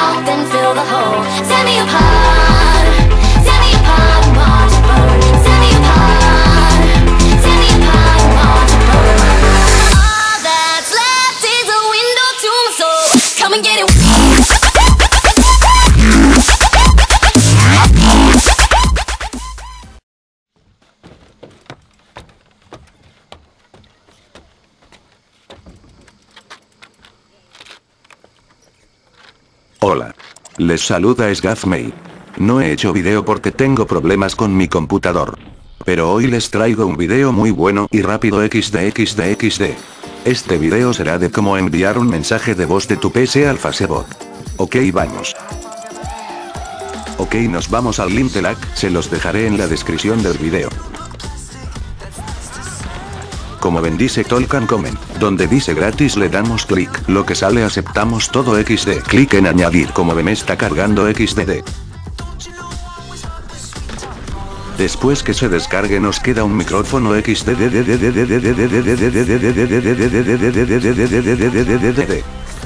out, then fill the hole. Tear me apart, tear me apart watch it burn. Tear me apart, tear me apart watch it burn. All that's left is a window to my soul. Come and get it. Hola. Les saluda Sgazmei. No he hecho video porque tengo problemas con mi computador. Pero hoy les traigo un video muy bueno y rápido XDXDXD. Este video será de cómo enviar un mensaje de voz de tu PC al Facebook. Ok vamos. Ok nos vamos al link de se los dejaré en la descripción del video. Como ven dice Tolkien Comment, donde dice gratis le damos clic, lo que sale aceptamos todo XD. Clic en añadir como ven está cargando XDD. Después que se descargue nos queda un micrófono XD.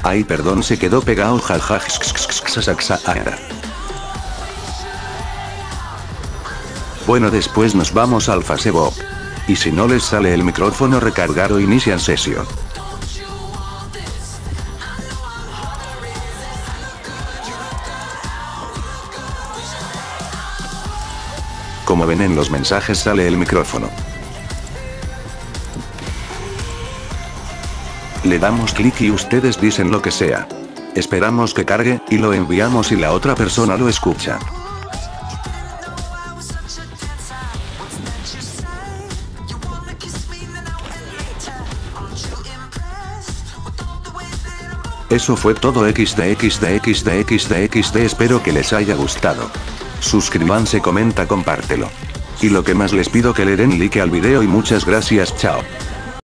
Ay perdón se quedó pegado. Y si no les sale el micrófono recargar o inician sesión. Como ven en los mensajes sale el micrófono. Le damos clic y ustedes dicen lo que sea. Esperamos que cargue, y lo enviamos y la otra persona lo escucha. Eso fue todo XDXDXDXDXD espero que les haya gustado. Suscríbanse comenta compártelo. Y lo que más les pido que le den like al video y muchas gracias chao.